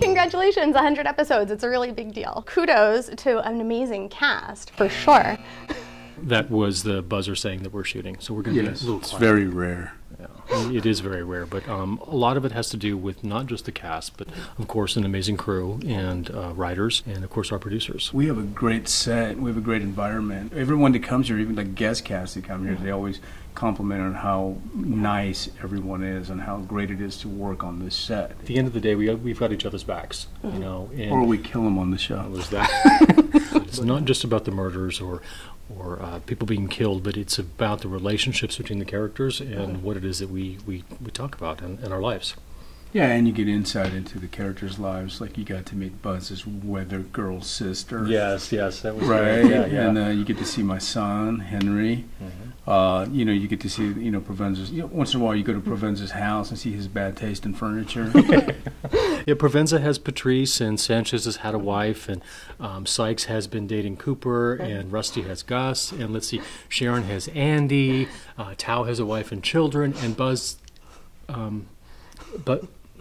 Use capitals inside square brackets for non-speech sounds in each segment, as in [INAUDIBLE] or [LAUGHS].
Congratulations, 100 episodes. It's a really big deal. Kudos to an amazing cast, for sure. That was the buzzer saying that we're shooting, so we're going to Yes, be a little it's very rare. It is very rare, but um, a lot of it has to do with not just the cast, but of course an amazing crew and uh, writers, and of course our producers. We have a great set. We have a great environment. Everyone that comes here, even the guest cast that come here, they always compliment on how nice everyone is and how great it is to work on this set. At the end of the day, we we've got each other's backs, you know. And Or we kill them on the show. was that. [LAUGHS] it's not just about the murders or or uh, people being killed, but it's about the relationships between the characters and what it is that we, we, we talk about in, in our lives. Yeah, and you get insight into the characters' lives. Like you got to meet Buzz's weather girl sister. Yes, yes, that was Right, Yeah, yeah. and uh, you get to see my son Henry. Uh, you know, you get to see you know Provenza's. You know, once in a while, you go to Provenza's house and see his bad taste in furniture. [LAUGHS] Yeah, Provenza has Patrice, and Sanchez has had a wife, and um, Sykes has been dating Cooper, and Rusty has Gus, and let's see, Sharon has Andy, uh, Tao has a wife and children, and Buzz, um, but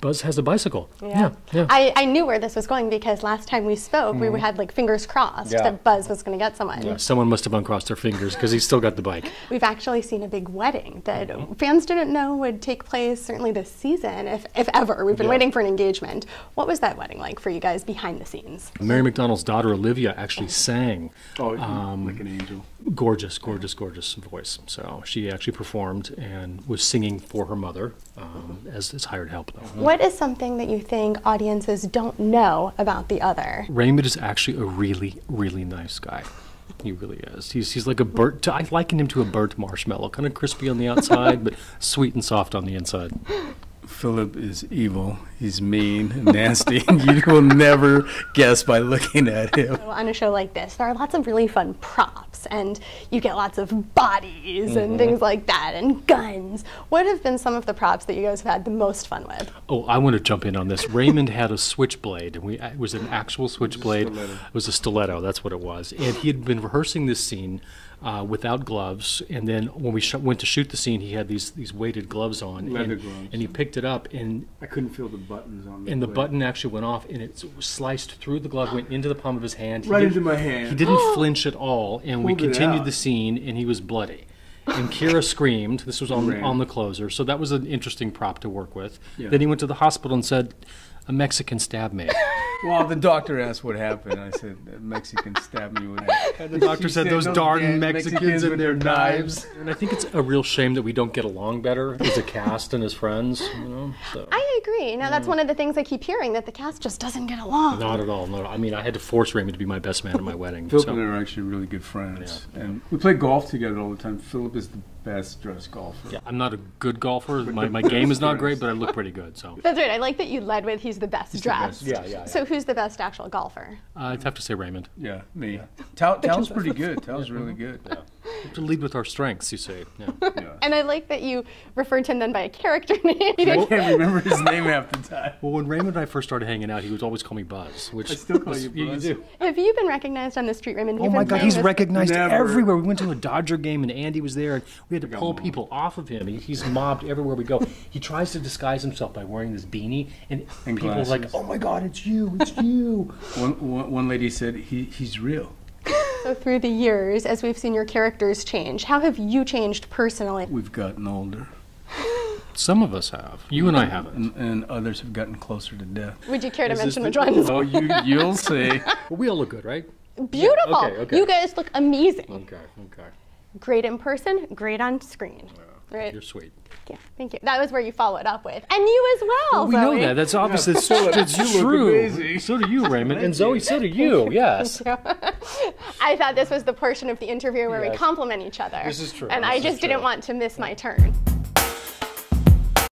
Buzz has a bicycle. Yeah, yeah. I, I knew where this was going because last time we spoke, we had like fingers crossed Yeah. that Buzz was going to get someone. Yeah, someone must have uncrossed their fingers because he's still got the bike. [LAUGHS] We've actually seen a big wedding that Mm-hmm. fans didn't know would take place certainly this season, if, if ever. We've been Yeah. waiting for an engagement. What was that wedding like for you guys behind the scenes? Mary McDonnell's daughter Olivia actually sang. oh, Um, like an angel. gorgeous, gorgeous, gorgeous voice. So she actually performed and was singing for her mother um, as, as hired help, though. Mm-hmm. What is something that you think audiences don't know about the other? Raymond is actually a really, really nice guy. He really is. He's, he's like a burnt, I liken him to a burnt marshmallow, kind of crispy on the outside, [LAUGHS] but sweet and soft on the inside. Philip is evil. He's mean and nasty. you [LAUGHS] will never guess by looking at him. On a show like this, there are lots of really fun props, and you get lots of bodies and things like that, and guns. What have been some of the props that you guys have had the most fun with? Oh, I want to jump in on this. Raymond had a switchblade, and we it was an actual switchblade. It was a stiletto. That's what it was. And he had been rehearsing this scene uh, without gloves. And then when we sh- went to shoot the scene, he had these these weighted gloves on, Leather and, gloves. and he picked it up, and I couldn't feel the buttons on the and the blade. button actually went off, and it sliced through the glove, went into the palm of his hand. He Right didn't- into my hand. He didn't oh. flinch at all, and we Pulled it continued the scene, and he was bloody. And Kyra screamed. This was on Ran. on the closer, so that was an interesting prop to work with. Yeah. Then he went to the hospital and said, "A Mexican stabbed me." [LAUGHS] Well, the doctor asked what happened. I said, "A Mexican stabbed me with it. [LAUGHS] And the doctor said, said, "Those "Those darn Mexicans, Mexicans and their their knives." knives. And I think it's a real shame that we don't get along better as a cast and as friends. You know, so. I agree. Now, that's one of the things I keep hearing that the cast just doesn't get along. Not at all. No, I mean, I had to force Raymond to be my best man at my wedding. Philip so- and I are actually really good friends, and we play golf together all the time. Philip is the best dressed golfer. Yeah, I'm not a good golfer. [LAUGHS] My, my game is not great, but I look pretty good. So That's right. I like that you led with he's the best the dressed. best. Yeah, yeah, yeah. So, who's the best actual golfer? uh, I'd have to say Raymond. Yeah, me. Tao, Tao's pretty good. Tao's really good. We have [LAUGHS] to lead with our strengths, you say. Yeah. [LAUGHS] Yeah. And I like that you referred to him then by a character [LAUGHS] name. You I can't remember his name half the time. Well, when Raymond and I first started hanging out, he would always call me Buzz, which I still call was- you Buzz. do. Have you been recognized on the street, Raymond? Oh You've my God, he's this- recognized Never. everywhere. We went to a Dodger game and Andy was there, and we had to pull mobbed. people off of him. He, he's mobbed everywhere we go. He tries to disguise himself by wearing this beanie, and, And people are like, "Oh my God, it's you! It's you!" One, one, one lady said he, he's real. So, through the years, as we've seen your characters change, how have you changed personally? We've gotten older, [LAUGHS] Some of us have. You and I haven't. and, and others have gotten closer to death. Would you care to Is this mention which the- ones? Oh, you, you'll [LAUGHS] see. But we all look good, right? Beautiful. okay, okay. You guys look amazing. Okay, okay. Great in person, great on screen. Right. You're sweet. Yeah, thank you. That was where you followed up with. And you as well. we know that. That's obvious. It's, Philip, it's you true. amazing. So do you, Raymond. And Zoe, so do you. Yes. [LAUGHS] I thought this was the portion of the interview where we compliment each other. This is true. And This I just didn't true. want to miss my turn.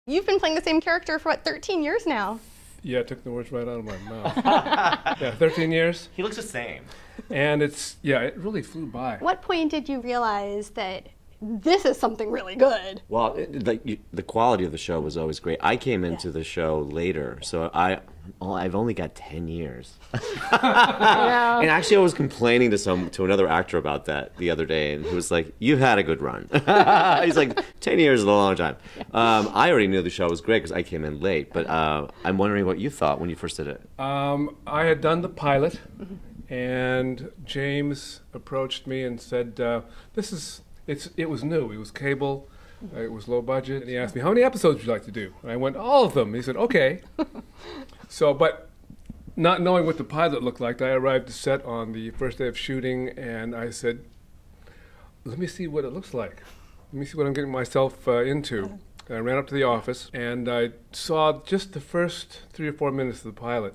You've been playing the same character for what, 13 years now? Yeah, it took the words right out of my mouth. [LAUGHS] yeah, 13 years. He looks the same. And it's, yeah, it really flew by. What point did you realize that this is something really good. Well, the, the quality of the show was always great. I came into the show later, so I, oh, I've only got ten years. [LAUGHS] And actually, I was complaining to some to another actor about that the other day, and he was like, "You've had a good run." [LAUGHS] He's like, 10 years is a long time." Um, I already knew the show was great because I came in late, but uh, I'm wondering what you thought when you first did it. Um, I had done the pilot, and James approached me and said, uh, "This is it's it was new. It was cable. Uh, it was low budget." And he asked me, "How many episodes would you like to do?" And I went, "All of them." He said, "Okay." [LAUGHS] so, but not knowing what the pilot looked like, I arrived to set on the first day of shooting, and I said, "Let me see what it looks like. Let me see what I'm getting myself uh, into." I ran up to the office and I saw just the first three or four minutes of the pilot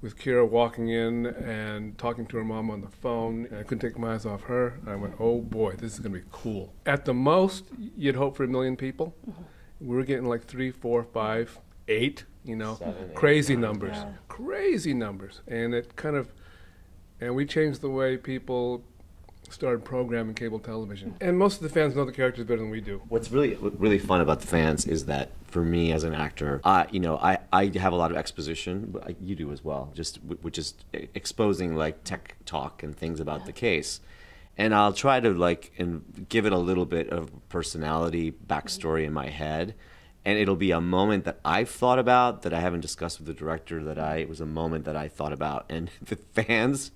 with Kyra walking in and talking to her mom on the phone. And I couldn't take my eyes off her. And I went, oh boy, this is going to be cool. At the most, you'd hope for a million people. We were getting like three, four, five, eight, you know, Seven, eight, crazy numbers. Crazy numbers. And it kind of, and we changed the way people started programming cable television. And most of the fans know the characters better than we do. What's really really fun about the fans is that for me as an actor, I you know I, I have a lot of exposition, but you do as well, just which is exposing like tech talk and things about the case, and I'll try to like and give it a little bit of personality backstory in my head. And it'll be a moment that I've thought about that I haven't discussed with the director. That I it was a moment that I thought about, and [LAUGHS] the fans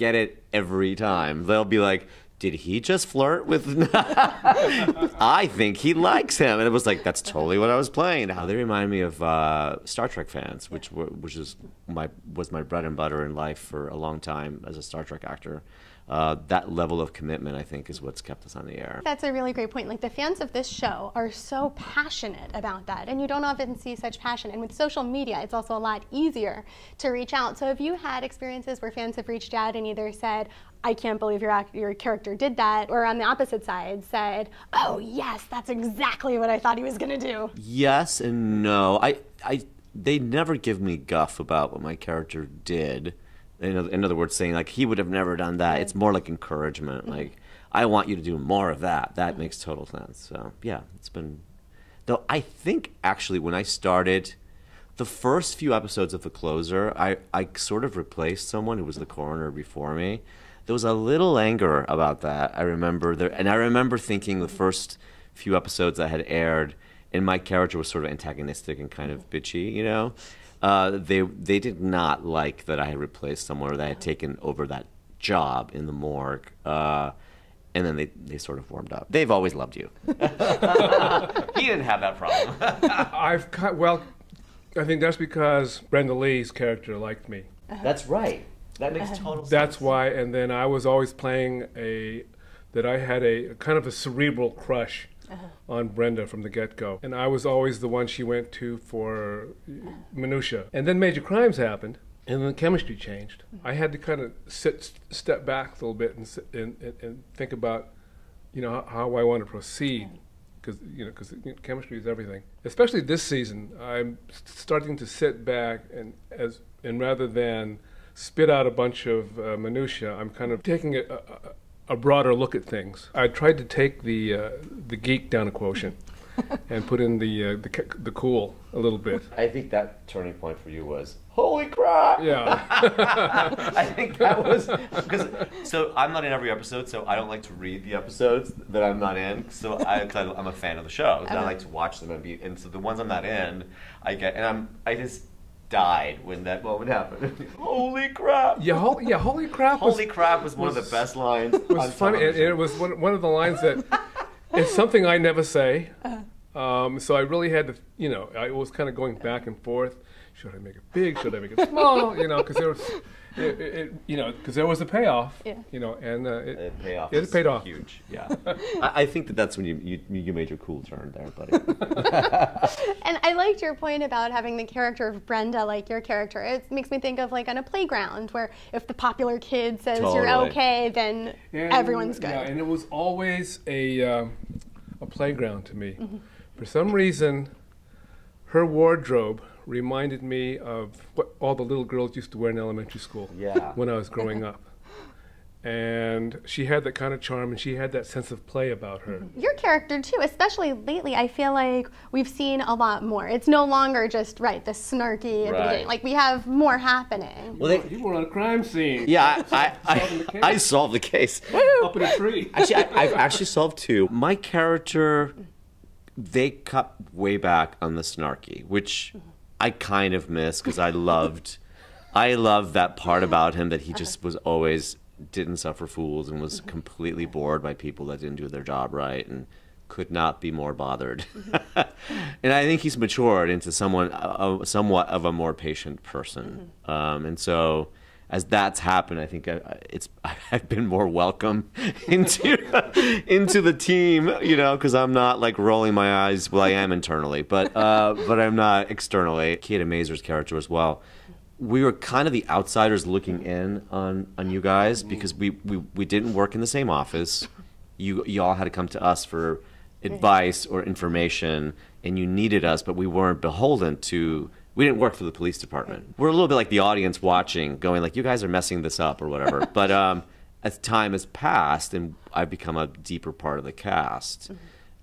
get it every time. They'll be like, "Did he just flirt with?" [LAUGHS] I think he likes him, and it was like that's totally what I was playing. How they remind me of uh, Star Trek fans, which were, which is my was my bread and butter in life for a long time as a Star Trek actor. Uh, that level of commitment, I think, is what's kept us on the air. That's a really great point. Like the fans of this show are so passionate about that, and you don't often see such passion. And with social media, it's also a lot easier to reach out. So have you had experiences where fans have reached out and either said, "I can't believe your act- your character did that," or on the opposite side said, "Oh yes, that's exactly what I thought he was going to do." Yes and no. I, I, they never give me guff about what my character did. In, in other words, saying like he would have never done that. It's more like encouragement. Mm-hmm. Like I want you to do more of that. That makes total sense. So yeah, it's been. Though I think actually when I started, the first few episodes of The Closer, I I sort of replaced someone who was the coroner before me. There was a little anger about that. I remember there, and I remember thinking the first few episodes that had aired, and my character was sort of antagonistic and kind of bitchy, you know. Uh, they they did not like that I had replaced someone or that I had taken over that job in the morgue. Uh, and then they, they sort of warmed up. They've always loved you. [LAUGHS] he didn't have that problem. [LAUGHS] I've cut, well, I think that's because Brenda Leigh's character liked me. That's right. That makes uh-huh. total sense. That's why, and then I was always playing a, that I had a kind of a cerebral crush uh-huh. on Brenda from the get go. And I was always the one she went to for uh-huh. minutia. And then Major Crimes happened. And then chemistry changed. Mm-hmm. I had to kind of sit, step back a little bit and, sit, and, and, and think about, you know, how, how I want to proceed, because you know, because chemistry is everything. Especially this season, I'm starting to sit back and as and rather than spit out a bunch of uh, minutia, I'm kind of taking a, a, a broader look at things. I tried to take the uh, the geek down a quotient [LAUGHS] and put in the uh, the, the cool a little bit. I think that turning point for you was holy crap. Yeah. [LAUGHS] I think that was because so I'm not in every episode, so I don't like to read the episodes that I'm not in. So I, 'cause I I'm a fan of the show, and I like to watch them and be. And so the ones I'm not in, I get, and I'm I just died when that moment happened. [LAUGHS] holy crap! Yeah, holy, yeah, holy crap! was- Holy crap was one of the best lines. It was on funny, and, and it was one, one of the lines that [LAUGHS] it's something I never say. Um, so I really had to, you know, I was kind of going back and forth. Should I make it big? Should I make it small? You know, because there was, it, it, it- you know, because there was a payoff. Yeah. You know, and uh, it, It paid off. It paid off. Huge. Yeah. [LAUGHS] I, I think that that's when you, you you made your cool turn there, buddy. [LAUGHS] And I liked your point about having the character of Brenda like your character. It makes me think of like on a playground where if the popular kid says you're okay, then And- everyone's good. Yeah, and it was always a um, a playground to me. For some reason, her wardrobe reminded me of what all the little girls used to wear in elementary school. Yeah. When I was growing up, and she had that kind of charm, and she had that sense of play about her. [LAUGHS] Your character too, especially lately, I feel like we've seen a lot more. It's no longer just right the snarky at the Right. beginning. Like we have more happening. Well, they, You were on a crime scene. yeah, I, I, Solving the case. I, I solved the case. Up in a tree. [LAUGHS] Actually, I, I've actually solved two. My character, they cut way back on the snarky, which I kind of miss because I loved, I loved that part about him that he just was always didn't suffer fools and was completely bored by people that didn't do their job right and could not be more bothered. [LAUGHS] and I think he's matured into someone, uh, somewhat of a more patient person. Um, and so as that's happened, I think I, I- it's [LAUGHS] I've been more welcome [LAUGHS] into [LAUGHS] into the team, you know, because I'm not like rolling my eyes. Well, I am internally, but uh, but I'm not externally. Kate Mazur's character as well. We were kind of the outsiders looking in on on you guys because we we, we didn't work in the same office. You you all had to come to us for advice or information, and you needed us, but we weren't beholden to we didn't work for the police department. We're a little bit like the audience watching, going like, "You guys are messing this up" or whatever. [LAUGHS] but um, as time has passed and I've become a deeper part of the cast,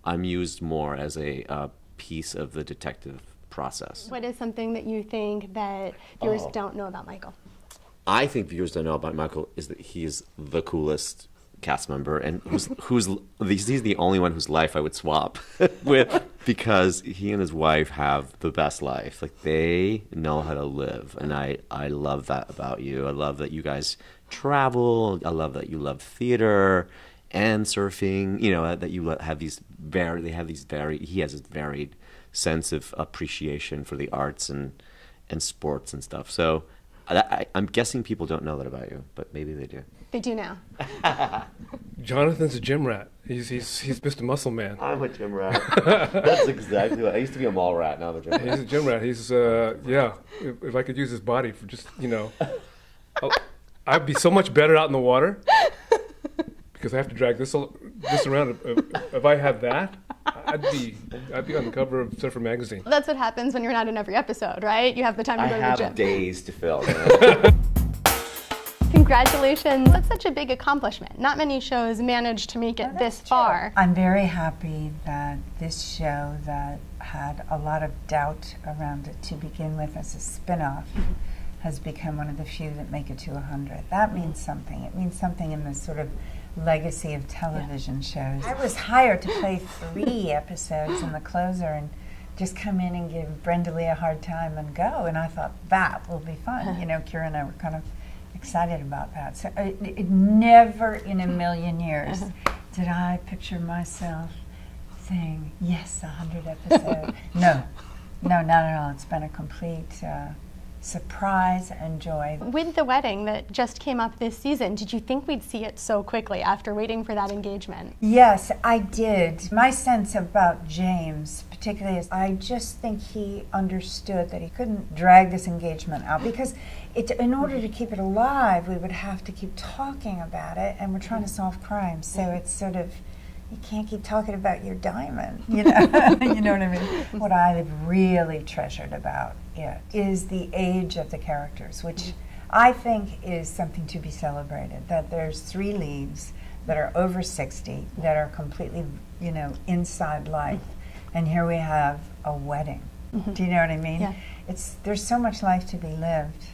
I'm used more as a uh, piece of the detective process. What is something that you think that viewers Oh. don't know about Michael? I think viewers don't know about Michael is that he's the coolest cast member and who's who's he's the only one whose life I would swap [LAUGHS] with because he and his wife have the best life. Like they know how to live and I I love that about you. I love that you guys travel. I love that you love theater and surfing, you know, that you have these very they have these very he has this varied sense of appreciation for the arts and and sports and stuff. So I, I, I'm guessing people don't know that about you, but maybe they do. They do now. [LAUGHS] Jonathan's a gym rat. He's he's he's Mr. Muscle Man. [LAUGHS] I'm a gym rat. [LAUGHS] That's exactly what I used to be a mall rat. Now I'm a gym rat. He's a gym rat. He's uh yeah. If, if I could use his body for just you know, [LAUGHS] oh, I'd be so much better out in the water because I have to drag this al- this around. If, if I had that, I'd be I'd be on the cover of Surfer magazine. That's what happens when you're not in every episode, right? You have the time to I go to the gym. I have gym. days to fill. You know? Congratulations. That's such a big accomplishment. Not many shows manage to make it oh, this far. I'm very happy that this show that had a lot of doubt around it to begin with as a spin-off has become one of the few that make it to 100. That means something. It means something in the sort of legacy of television shows. I was hired to play three [LAUGHS] episodes in the closer and just come in and give Brenda Leigh a hard time and go. And I thought that will be fun. [LAUGHS] You know, Kyra and I were kind of excited about that. So it, it never in a million years did I picture myself saying, yes, a 100 episode. [LAUGHS] no, no, not at all. It's been a complete uh, surprise and joy. With the wedding that just came up this season, did you think we'd see it so quickly after waiting for that engagement? Yes, I did. My sense about James, particularly, is I just think he understood that he couldn't drag this engagement out because it, in order to keep it alive, we would have to keep talking about it, and we're trying to solve crimes. So mm-hmm. it's sort of you can't keep talking about your diamond, you know. [LAUGHS] you know what I mean? [LAUGHS] What I really treasured about it is the age of the characters, which mm-hmm. I think is something to be celebrated. That there's three leads that are over 60 that are completely, you know, inside life, mm-hmm. and here we have a wedding. Mm-hmm. Do you know what I mean? Yeah. It's there's so much life to be lived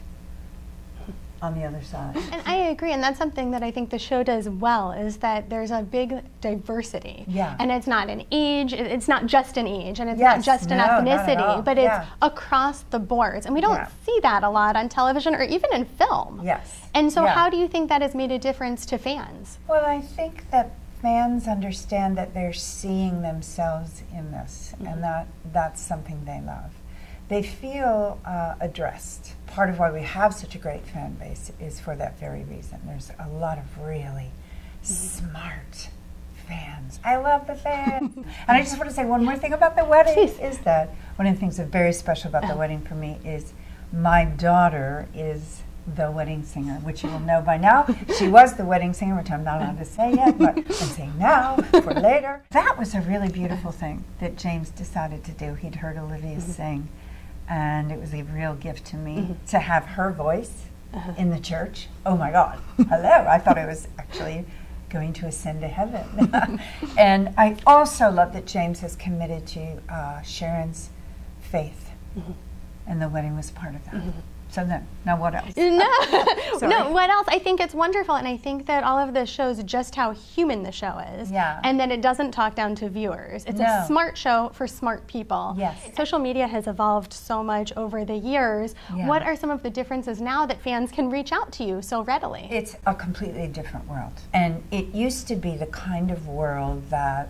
on the other side. And I agree, and that's something that I think the show does well is that there's a big diversity. Yeah. And it's not an age, it's not just an age, and it's Yes, not just an no, ethnicity, but it's Yeah. across the boards. And we don't Yeah. see that a lot on television or even in film. Yes. And so, Yeah. how do you think that has made a difference to fans? Well, I think that fans understand that they're seeing themselves in this, mm-hmm. and that that's something they love. They feel uh, addressed. Part of why we have such a great fan base is for that very reason. There's a lot of really smart fans. I love the fans. [LAUGHS] and I just want to say one more thing about the wedding Please. is that one of the things that's very special about the wedding for me is my daughter is the wedding singer, which you will know by now. She was the wedding singer, which I'm not allowed to say yet, but [LAUGHS] I'm saying now for later. That was a really beautiful thing that James decided to do. He'd heard Olivia sing, and it was a real gift to me mm-hmm. to have her voice uh-huh. in the church. Oh my God, hello! I thought I was actually going to ascend to heaven. [LAUGHS] and I also love that James has committed to uh, Sharon's faith, mm-hmm. and the wedding was part of that. Mm-hmm. So then, now what else? No, [LAUGHS] [LAUGHS] no. What else? I think it's wonderful, and I think that all of this shows just how human the show is. Yeah. And that it doesn't talk down to viewers. It's No. a smart show for smart people. Yes. Social media has evolved so much over the years. Yeah. What are some of the differences now that fans can reach out to you so readily? It's a completely different world. And it used to be the kind of world that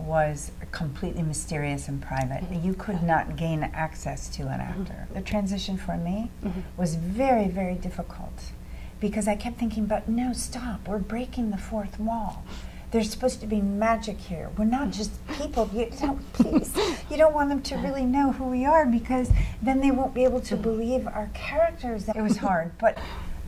was completely mysterious and private. Mm-hmm. You could not gain access to an mm-hmm. actor. The transition for me mm-hmm. was very, very difficult because I kept thinking, but no, stop, we're breaking the fourth wall. There's supposed to be magic here. We're not just people. You [LAUGHS] don't, please, you don't want them to really know who we are because then they won't be able to believe our characters. It was hard, but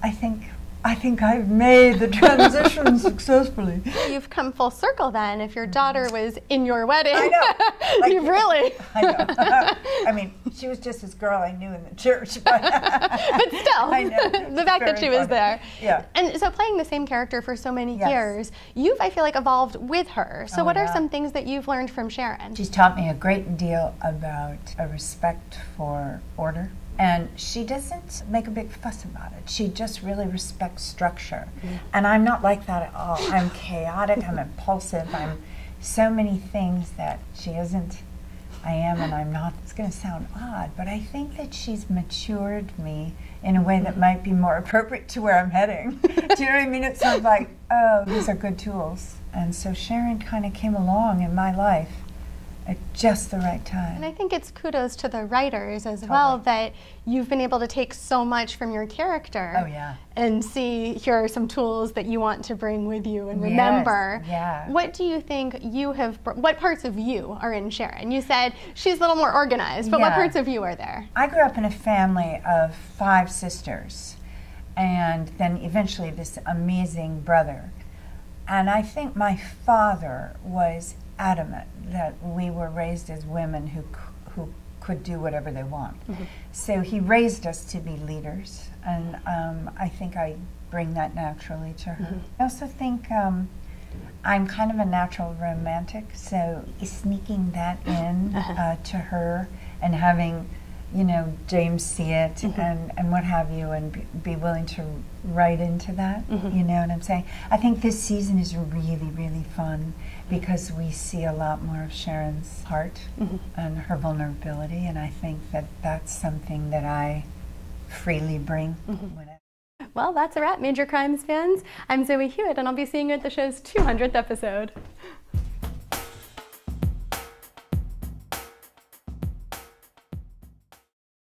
I think I think I've made the transition [LAUGHS] successfully. You've come full circle then. If your daughter was in your wedding, I know. [LAUGHS] Like- you've really. I know. [LAUGHS] I mean, she was just this girl I knew in the church, but, but still, I know. the fact that she was there. Yeah. And so playing the same character for so many Yes. years, you've, I feel like, evolved with her. So Oh, what are some things that you've learned from Sharon? She's taught me a great deal about a respect for order. And she doesn't make a big fuss about it. She just really respects structure. Mm-hmm. And I'm not like that at all. I'm chaotic, I'm impulsive, I'm so many things that she isn't. I am and I'm not. It's going to sound odd, but I think that she's matured me in a way that mm-hmm. might be more appropriate to where I'm heading. [LAUGHS] Do you know what I mean? It sounds like, oh, these are good tools. And so Sharon kind of came along in my life at just the right time. And. I think it's kudos to the writers as well that you've been able to take so much from your character Oh, yeah. and see here are some tools that you want to bring with you and Yes, remember. yeah. What do you think you have, what parts of you are in Sharon? You said she's a little more organized, but what parts of you are there? I grew up in a family of five sisters and then eventually this amazing brother. And I think my father was adamant that we were raised as women who, who could do whatever they want. So he raised us to be leaders, and um, I think I bring that naturally to her. I also think um, I'm kind of a natural romantic, so sneaking that in uh, to her and having, you know, James see it mm-hmm. and, and what have you, and be, be willing to write into that, mm-hmm. you know what I'm saying? I think this season is really, really fun because we see a lot more of Sharon's heart mm-hmm. and her vulnerability, and I think that that's something that I freely bring. I- Well, that's a wrap, Major Crimes fans. I'm Zoe Hewitt, and I'll be seeing you at the show's 200th episode.